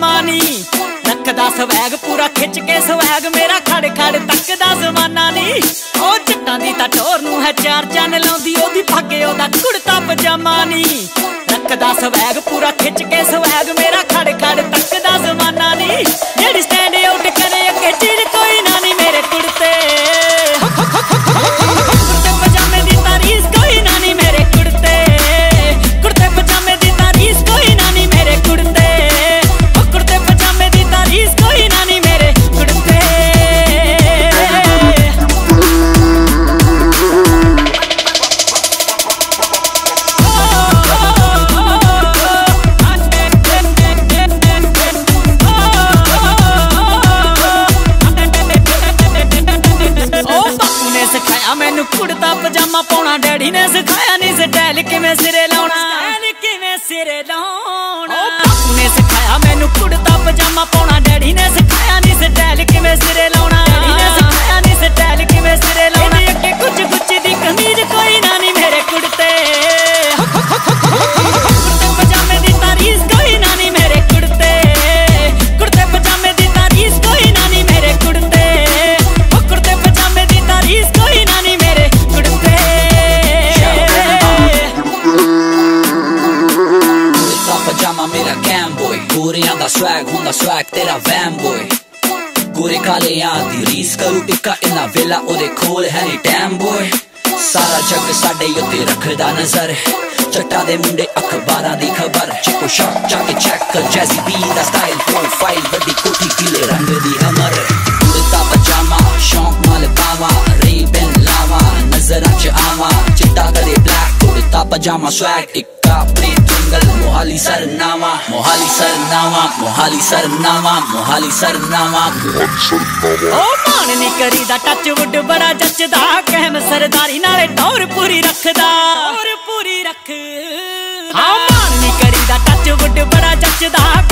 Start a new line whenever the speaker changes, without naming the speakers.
ਪਜਾਮਾ ਨਹੀਂ ਰੱਖਦਾ ਸਵੈਗ ਪੂਰਾ ਖਿੱਚ ਕੇ ਸਵੈਗ ਮੇਰਾ ਖੜ ਖੜ ਤੱਕਦਾ ਜ਼ਮਾਨਾ ਨਹੀਂ ਉਹ ਚਿੱਟਾਂ ਦੀ ਤਾਂ ਟੋਰ ਨੂੰ ਹੈ ਚਾਰ ਚੰਨ ਲਾਉਂਦੀ, ਉਹਦੀ ਭਾਗੇ ਉਹਦਾ ਕੁੜਤਾ ਪਜਾਮਾ ਨਹੀਂ ਰੱਖਦਾ ਸਵੈਗ ਪੂਰਾ ਖਿੱਚ ਕੇ ਸਵੈਗ ਕੁੜਤਾ ਪਜਾਮਾ ਪਾਉਣਾ ਡੈਡੀ ਨੇ ਸਿਖਾਇਆ ਨਹੀਂ ਸਟਾਈਲ ਕਿਵੇਂ ਸਿਰੇ ਲਾਉਣਾ। ਸਟਾਈਲ ਕਿਵੇਂ ਸਿਰੇ ਲਾਉਣਾ। ਉਹ ਬਾਪੂ ਨੇ ਸਿਖਾਇਆ ਮੈਨੂੰ ਕੁੜਤਾ ਪਜਾਮਾ ਕੁੜਤਾ ਮੇਰਾ
ਕੈਮ ਬੋਏ ਗੋਰਿਆਂ ਦਾ ਸਵੈਗ ਹੁੰਦਾ ਸਵੈਗ ਤੇਰਾ ਵੈਮ ਗੋਰੇ ਕਾਲਿਆਂ ਦੀ ਰੀਸ ਕਰੂ ਟਿੱਕਾ ਇਨਾ ਵੇਲਾ ਉਹਦੇ ਕੋਲ ਹੈ ਨੀ ਟੈਮ ਬੋਏ ਸਾਰਾ ਜੱਗ ਸਾਡੇ ਉੱਤੇ ਰੱਖਦਾ ਨਜ਼ਰ ਚੱਟਾ ਦੇ ਮੁੰਡੇ ਅਖਬਾਰਾਂ ਦੀ ਖਬਰ ਚਿਕੋ ਸ਼ਾਕ ਜਾ ਕੇ ਚੈੱਕ ਕਰ ਜੈਸੀ ਬੀ ਦਾ ਸਟਾਈਲ ਪ੍ਰੋਫਾਈਲ ਵੱਡੀ ਕੋਠੀ ਪੀਲੇ ਰੰਗ ਦੀ ਹਮਰ ਕੁੜਤਾ ਪਜਾਮਾ ਸ਼ੌਂਕ ਨਾਲ ਪਾਵਾ ਰੀਬਨ ਲਾਵਾ ਨਜ਼ਰਾਂ ਚ ਆਵਾ ਚਿੱਟਾ ਕਦੇ ਬਲੈਕ ਕੁੜਤਾ ਪਜਾਮਾ ਸਵੈਗ ਟਿੱਕਾ ਪ੍ਰੀ ਜੰਗਲ ਮੋਹਾਲੀ ਸਰਨਾਵਾ ਮੋਹਾਲੀ ਸਰਨਾਵਾ ਮੋਹਾਲੀ ਸਰਨਾਵਾ ਮੋਹਾਲੀ ਸਰਨਾਵਾ
ਉਹ ਮਾਣ ਨਹੀਂ ਕਰੀਦਾ ਟੱਚ ਵੁੱਡ ਬੜਾ ਜੱਚਦਾ ਕਹਿਮ ਸਰਦਾਰੀ ਨਾਲੇ ਟੌਰ ਪੂਰੀ ਰੱਖਦਾ। ਟੌਰ ਪੂਰੀ ਰੱਖ। ਹਾਂ ਮਾਣ ਨਹੀਂ ਕਰੀਦਾ ਟੱਚ ਵੁੱਡ ਬੜਾ ਸਰਦਾਰੀ